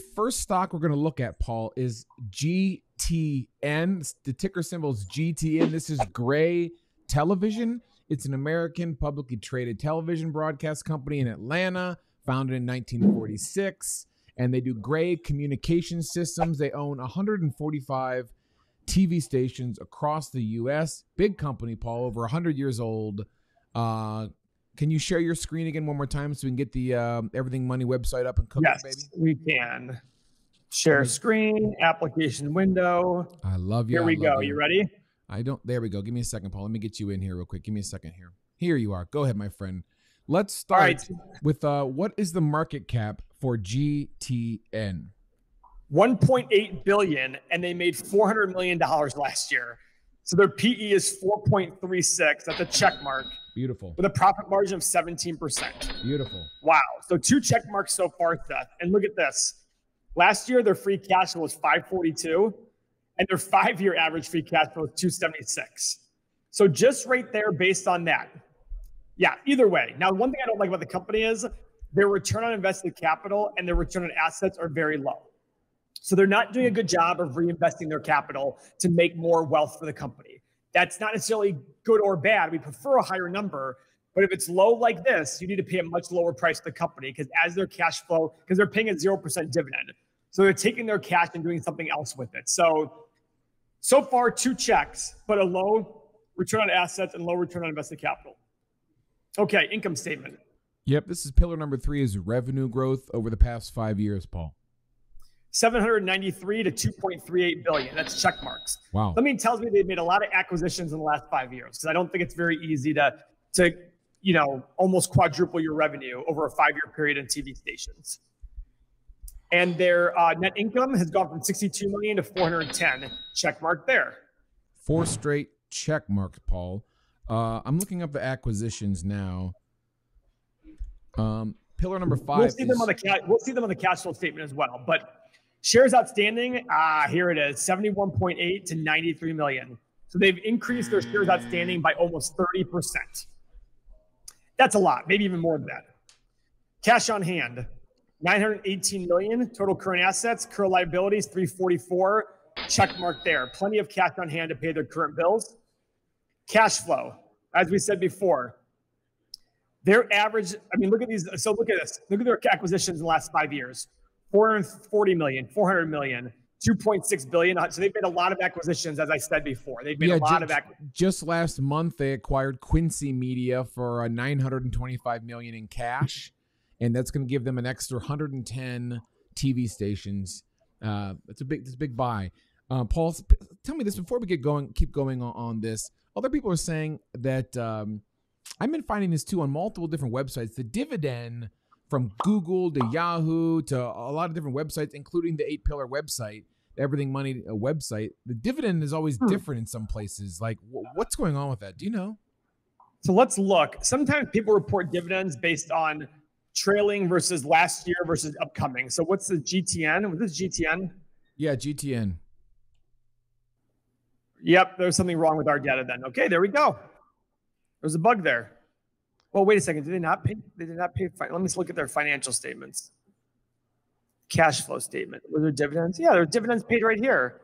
first stock we're going to look at, Paul, is GTN. The ticker symbol is GTN. This is Gray Television. It's an American publicly traded television broadcast company in Atlanta, founded in 1946. And they do Gray Communication Systems. They own 145 TV stations across the U.S. Big company, Paul, over 100 years old. Uh, can you share your screen again one more time so we can get the um, Everything Money website up and cooking, yes, baby? we can. Share screen, application window. I love you. Here we go. You. You ready? I don't. There we go. Give me a second, Paul. Let me get you in here real quick. Give me a second here. Here you are. Go ahead, my friend. Let's start right. with uh, what is the market cap for GTN? 1.8 billion, and they made 400 million dollars last year. So their PE is 4.36. That's a check mark. Beautiful. With a profit margin of 17%. Beautiful. Wow. So two check marks so far, Seth. And look at this. Last year, their free cash flow was 542, and their five-year average free cash flow was 276. So just right there, based on that. Yeah, either way. Now, one thing I don't like about the company is their return on invested capital and their return on assets are very low. So they're not doing a good job of reinvesting their capital to make more wealth for the company. That's not necessarily good or bad. We prefer a higher number, but if it's low like this, you need to pay a much lower price to the company because as their cash flow, because they're paying a 0% dividend. So they're taking their cash and doing something else with it. So, so far, two checks, but a low return on assets and low return on invested capital. Okay, income statement. Yep, this is pillar number three is revenue growth over the past five years, Paul. 793 to 2.38 billion. That's check marks. Wow. That mean tells me they've made a lot of acquisitions in the last five years because I don't think it's very easy to to you know almost quadruple your revenue over a five year period in TV stations. And their uh, net income has gone from 62 million to 410. Check mark there. Four straight check marks, Paul. Uh, I'm looking up the acquisitions now. Um, pillar number 5 We'll see is, them on the ca- we'll see them on the cash flow statement as well. But shares outstanding, ah, here it is, 71.8 to 93 million. So they've increased their shares outstanding by almost 30%. That's a lot, maybe even more than that. Cash on hand, 918 million. Total current assets, current liabilities, 344. Check mark there. Plenty of cash on hand to pay their current bills. Cash flow, as we said before, their average, I mean, look at these. So look at this. Look at their acquisitions in the last five years 440 million, 400 million, 2.6 billion. So they've made a lot of acquisitions, as I said before. They've made yeah, a lot ju- of acquisitions. just last month they acquired Quincy Media for uh, 925 million in cash, and that's going to give them an extra 110 TV stations. Uh, it's a big, it's a big buy. Uh, Paul, tell me this before we get going. Keep going on, on this. Other people are saying that um, I've been finding this too on multiple different websites. The dividend from Google to Yahoo to a lot of different websites, including the Eight Pillar website, Everything Money uh, website. The dividend is always Hmm. different in some places. Like, wh- what's going on with that? Do you know? So let's look. Sometimes people report dividends based on trailing versus last year versus upcoming. So what's the GTN? Was this GTN? Yeah, GTN. Yep, there's something wrong with our data then. Okay, there we go. There's a bug there. Well, wait a second. Did they not pay? They did not pay. fi- Let me just look at their financial statements. Cash flow statement. Were there dividends? Yeah, there are dividends paid right here.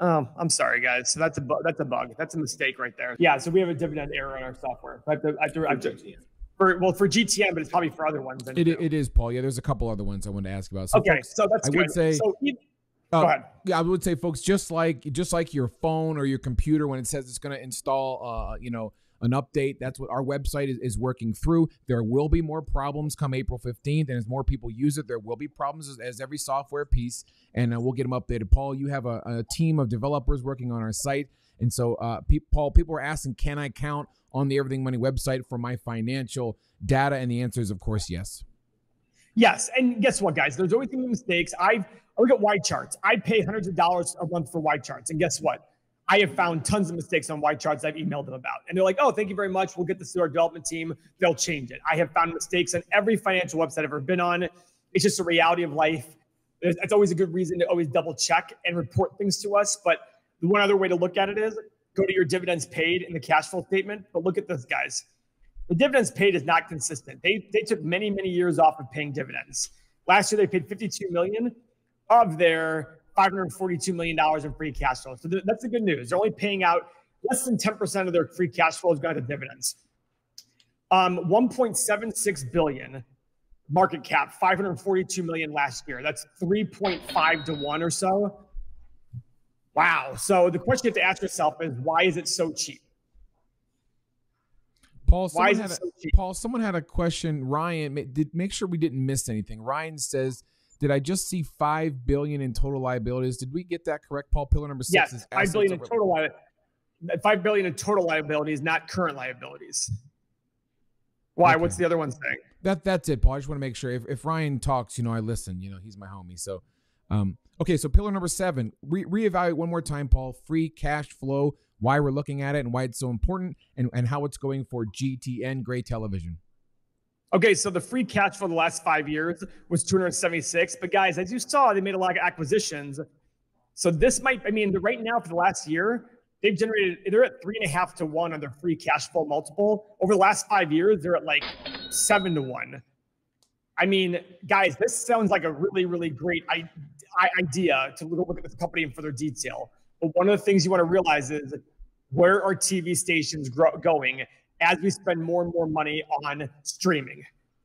Um, I'm sorry, guys. So that's a bu- that's a bug. That's a mistake right there. Yeah. So we have a dividend error on our software. I have to, I have to, I have to, for well for GTN, but it's probably for other ones. It, it is, Paul. Yeah, there's a couple other ones I wanted to ask about. So okay, folks, so that's I good. would say- So uh, go ahead. Yeah, I would say, folks, just like just like your phone or your computer, when it says it's going to install, uh, you know, an update, that's what our website is, is working through. There will be more problems come April 15th, and as more people use it, there will be problems as, as every software piece, and uh, we'll get them updated. Paul, you have a, a team of developers working on our site, and so, uh, pe- Paul, people are asking, can I count on the Everything Money website for my financial data? And the answer is, of course, yes. Yes, and guess what, guys? There's always going to be mistakes. I I look at YCharts. I pay hundreds of dollars a month for YCharts, and guess what? I have found tons of mistakes on YCharts. I've emailed them about, and they're like, "Oh, thank you very much. We'll get this to our development team. They'll change it." I have found mistakes on every financial website I've ever been on. It's just a reality of life. It's always a good reason to always double check and report things to us. But the one other way to look at it is go to your dividends paid in the cash flow statement. But look at this, guys. The dividends paid is not consistent. They they took many many years off of paying dividends. Last year they paid 52 million of their 542 million dollars in free cash flow. So th- that's the good news. They're only paying out less than 10% of their free cash flow is going to dividends. Um, 1.76 billion market cap, 542 million last year. That's 3.5 to one or so. Wow. So the question you have to ask yourself is why is it so cheap? Paul, why is it so cheap? Paul, someone had a question. Ryan, did make sure we didn't miss anything. Ryan says, "Did I just see five billion in total liabilities? Did we get that correct, Paul? Pillar number six yes, five billion in total liabilities. Five billion in total liabilities, not current liabilities. Why? Okay. What's the other one saying? That that's it, Paul. I just want to make sure if, if Ryan talks, you know, I listen. You know, he's my homie. So, um, okay. So pillar number seven, re- reevaluate one more time, Paul. Free cash flow. Why we're looking at it and why it's so important, and and how it's going for GTN Gray Television. Okay, so the free cash for the last five years was 276. But guys, as you saw, they made a lot of acquisitions. So this might, I mean, right now for the last year, they've generated they're at three and a half to one on their free cash flow multiple. Over the last five years, they're at like seven to one. I mean, guys, this sounds like a really, really great idea to look at this company in further detail. But one of the things you want to realize is where are TV stations going as we spend more and more money on streaming?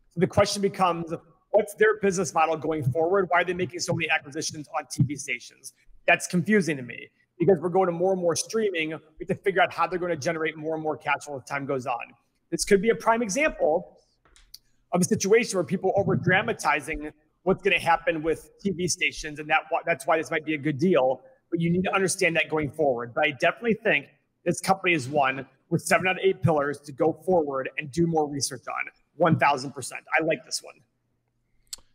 So the question becomes, what's their business model going forward? Why are they making so many acquisitions on TV stations? That's confusing to me because we're going to more and more streaming. We have to figure out how they're going to generate more and more cash flow as time goes on. This could be a prime example of a situation where people over dramatizing what's going to happen with TV stations, and that that's why this might be a good deal. But you need to understand that going forward. But I definitely think this company is one with seven out of eight pillars to go forward and do more research on. One thousand percent. I like this one.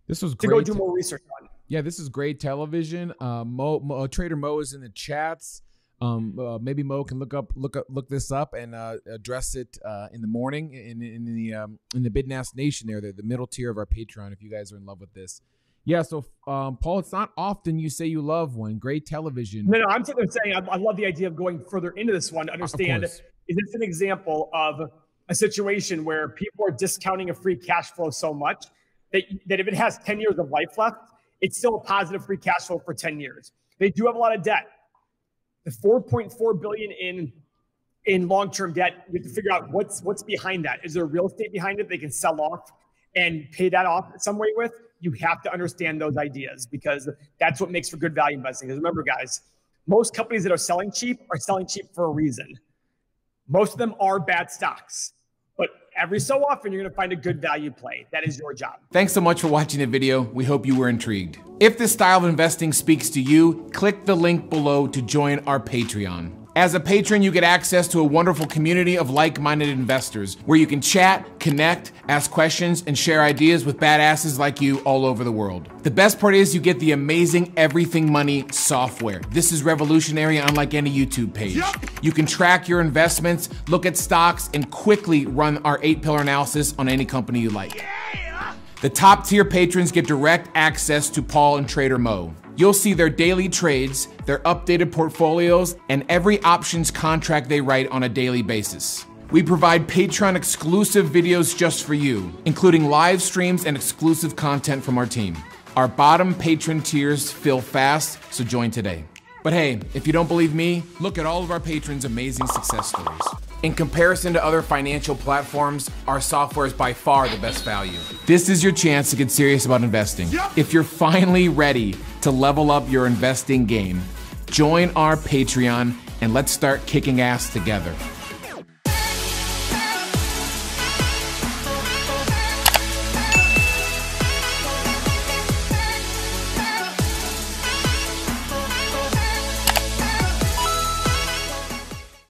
This was great. To go do more research on. Yeah, this is great television. Uh, Mo, Mo uh, Trader Mo is in the chats. Um, uh, maybe Mo can look up, look up, look this up and uh, address it uh, in the morning in in the um, in the Bidnast Nation. There, the, the middle tier of our Patreon. If you guys are in love with this, yeah. So, um, Paul, it's not often you say you love one. Great television. No, no, I'm saying I, I love the idea of going further into this one to understand. Is this an example of a situation where people are discounting a free cash flow so much that, that if it has 10 years of life left, it's still a positive free cash flow for 10 years. They do have a lot of debt. The 4.4 billion in in long-term debt, you have to figure out what's what's behind that. Is there real estate behind it they can sell off and pay that off some way with? You have to understand those ideas because that's what makes for good value investing. Because remember, guys, most companies that are selling cheap are selling cheap for a reason. Most of them are bad stocks but every so often you're going to find a good value play. That is your job. Thanks so much for watching the video. We hope you were intrigued. If this style of investing speaks to you, click the link below to join our Patreon. As a patron, you get access to a wonderful community of like minded investors where you can chat, connect, ask questions, and share ideas with badasses like you all over the world. The best part is you get the amazing Everything Money software. This is revolutionary, unlike any YouTube page. Yep. You can track your investments, look at stocks, and quickly run our eight pillar analysis on any company you like. Yeah. The top tier patrons get direct access to Paul and Trader Mo. You'll see their daily trades, their updated portfolios, and every options contract they write on a daily basis. We provide Patreon exclusive videos just for you, including live streams and exclusive content from our team. Our bottom patron tiers fill fast, so join today. But hey, if you don't believe me, look at all of our patrons' amazing success stories. In comparison to other financial platforms, our software is by far the best value. This is your chance to get serious about investing. Yep. If you're finally ready to level up your investing game, join our Patreon and let's start kicking ass together.